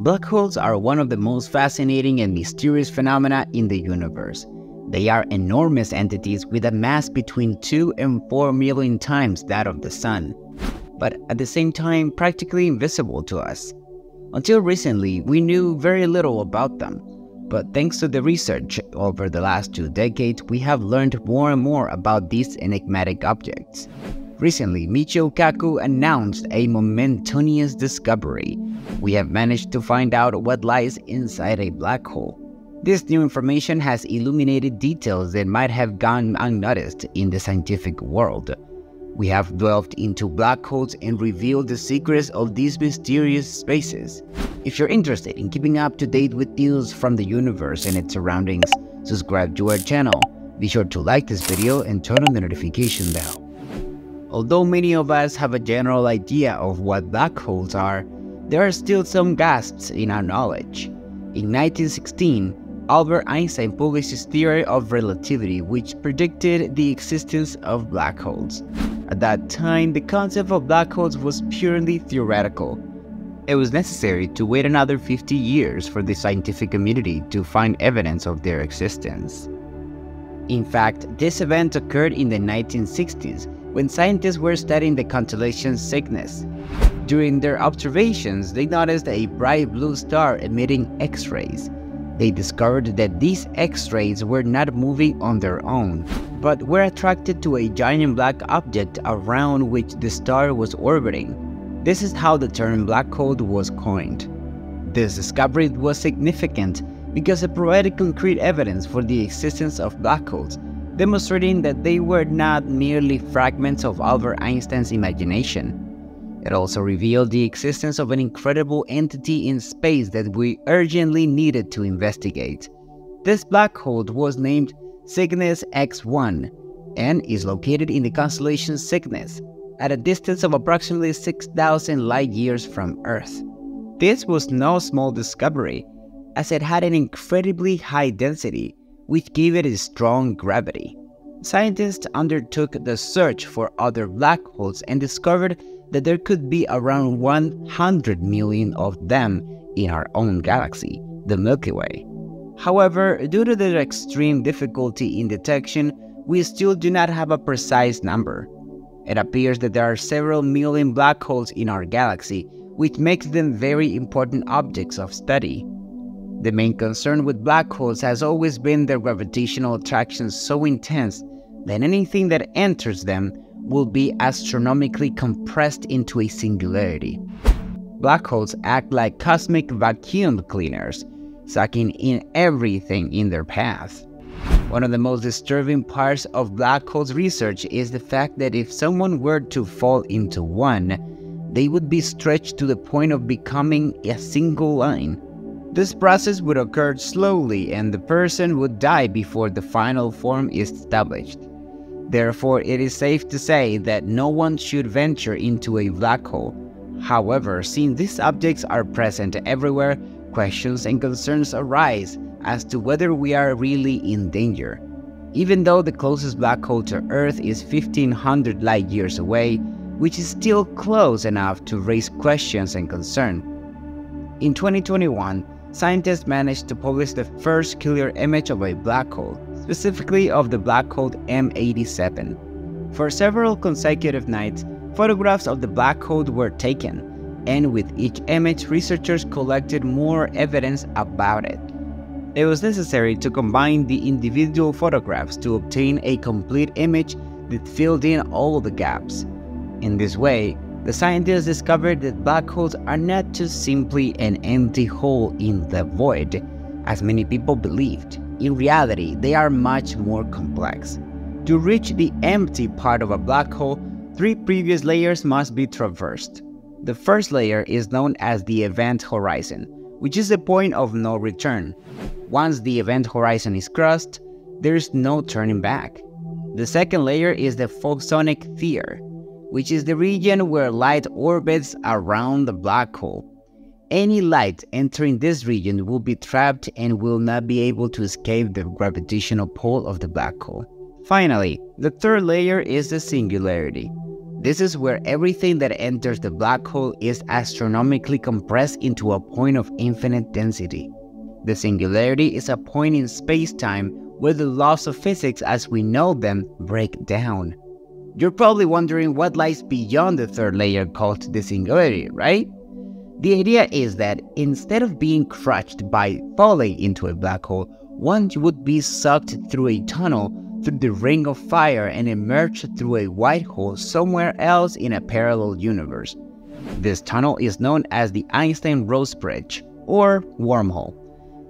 Black holes are one of the most fascinating and mysterious phenomena in the universe. They are enormous entities with a mass between 2 and 4 million times that of the Sun, but at the same time practically invisible to us. Until recently, we knew very little about them, but thanks to the research over the last two decades, we have learned more and more about these enigmatic objects. Recently, Michio Kaku announced a momentous discovery. We have managed to find out what lies inside a black hole. This new information has illuminated details that might have gone unnoticed in the scientific world. We have delved into black holes and revealed the secrets of these mysterious spaces. If you're interested in keeping up to date with news from the universe and its surroundings, subscribe to our channel. Be sure to like this video and turn on the notification bell. Although many of us have a general idea of what black holes are, there are still some gaps in our knowledge. In 1916, Albert Einstein published his theory of relativity, which predicted the existence of black holes. At that time, the concept of black holes was purely theoretical. It was necessary to wait another 50 years for the scientific community to find evidence of their existence. In fact, this event occurred in the 1960s when scientists were studying the constellation Cygnus. During their observations, they noticed a bright blue star emitting X-rays. They discovered that these X-rays were not moving on their own, but were attracted to a giant black object around which the star was orbiting. This is how the term black hole was coined. This discovery was significant because it provided concrete evidence for the existence of black holes, demonstrating that they were not merely fragments of Albert Einstein's imagination. It also revealed the existence of an incredible entity in space that we urgently needed to investigate. This black hole was named Cygnus X1 and is located in the constellation Cygnus, at a distance of approximately 6,000 light years from Earth. This was no small discovery, as it had an incredibly high density, which gave it a strong gravity. Scientists undertook the search for other black holes and discovered that there could be around 100 million of them in our own galaxy, the Milky Way. However, due to the extreme difficulty in detection, we still do not have a precise number. It appears that there are several million black holes in our galaxy, which makes them very important objects of study. The main concern with black holes has always been their gravitational attraction so intense that anything that enters them will be astronomically compressed into a singularity. Black holes act like cosmic vacuum cleaners, sucking in everything in their path. One of the most disturbing parts of black holes research is the fact that if someone were to fall into one, they would be stretched to the point of becoming a single line. This process would occur slowly and the person would die before the final form is established. Therefore, it is safe to say that no one should venture into a black hole. However, since these objects are present everywhere, questions and concerns arise as to whether we are really in danger. Even though the closest black hole to Earth is 1500 light years away, which is still close enough to raise questions and concern. In 2021, scientists managed to publish the first clear image of a black hole, specifically of the black hole M87. For several consecutive nights, photographs of the black hole were taken, and with each image, researchers collected more evidence about it. It was necessary to combine the individual photographs to obtain a complete image that filled in all the gaps. In this way, the scientists discovered that black holes are not just simply an empty hole in the void, as many people believed. In reality, they are much more complex. To reach the empty part of a black hole, three previous layers must be traversed. The first layer is known as the event horizon, which is the point of no return. Once the event horizon is crossed, there is no turning back. The second layer is the photonic sphere, which is the region where light orbits around the black hole. Any light entering this region will be trapped and will not be able to escape the gravitational pull of the black hole. Finally, the third layer is the singularity. This is where everything that enters the black hole is astronomically compressed into a point of infinite density. The singularity is a point in space-time where the laws of physics as we know them break down. You're probably wondering what lies beyond the third layer called the singularity, right? The idea is that instead of being crushed by falling into a black hole, one would be sucked through a tunnel through the ring of fire and emerge through a white hole somewhere else in a parallel universe. This tunnel is known as the Einstein-Rosen bridge, or wormhole.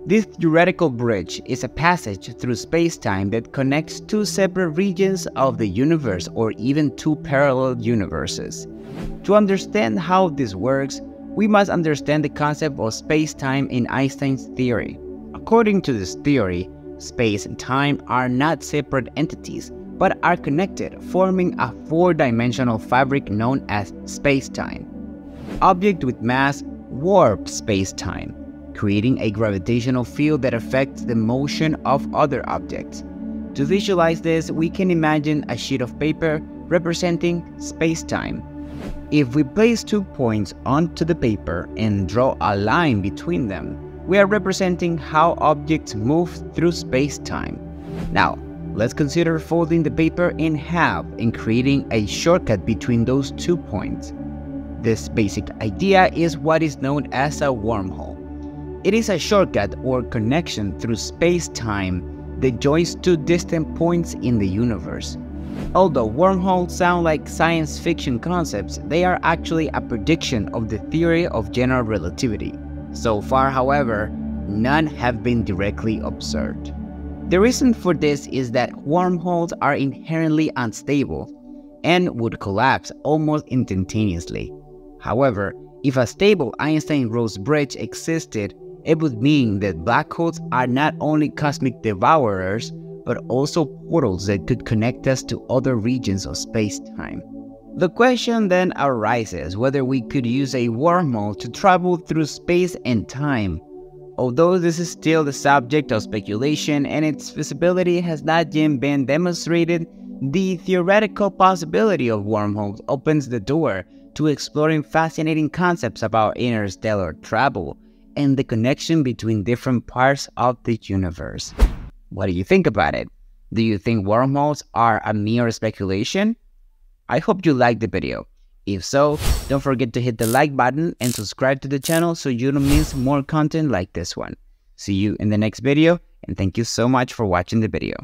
This theoretical bridge is a passage through space-time that connects two separate regions of the universe or even two parallel universes. To understand how this works, we must understand the concept of space-time in Einstein's theory. According to this theory, space and time are not separate entities, but are connected, forming a four-dimensional fabric known as space-time. Object with mass warp space-time, creating a gravitational field that affects the motion of other objects. To visualize this, we can imagine a sheet of paper representing space-time. If we place two points onto the paper and draw a line between them, we are representing how objects move through space-time. Now, let's consider folding the paper in half and creating a shortcut between those two points. This basic idea is what is known as a wormhole. It is a shortcut or connection through space-time that joins two distant points in the universe. Although wormholes sound like science fiction concepts, they are actually a prediction of the theory of general relativity. So far, however, none have been directly observed. The reason for this is that wormholes are inherently unstable and would collapse almost instantaneously. However, if a stable Einstein-Rosen bridge existed, it would mean that black holes are not only cosmic devourers, but also portals that could connect us to other regions of space-time. The question then arises whether we could use a wormhole to travel through space and time. Although this is still the subject of speculation and its feasibility has not yet been demonstrated, the theoretical possibility of wormholes opens the door to exploring fascinating concepts about interstellar travel and the connection between different parts of the universe. What do you think about it? Do you think wormholes are a mere speculation? I hope you liked the video. If so, don't forget to hit the like button and subscribe to the channel so you don't miss more content like this one. See you in the next video and thank you so much for watching the video.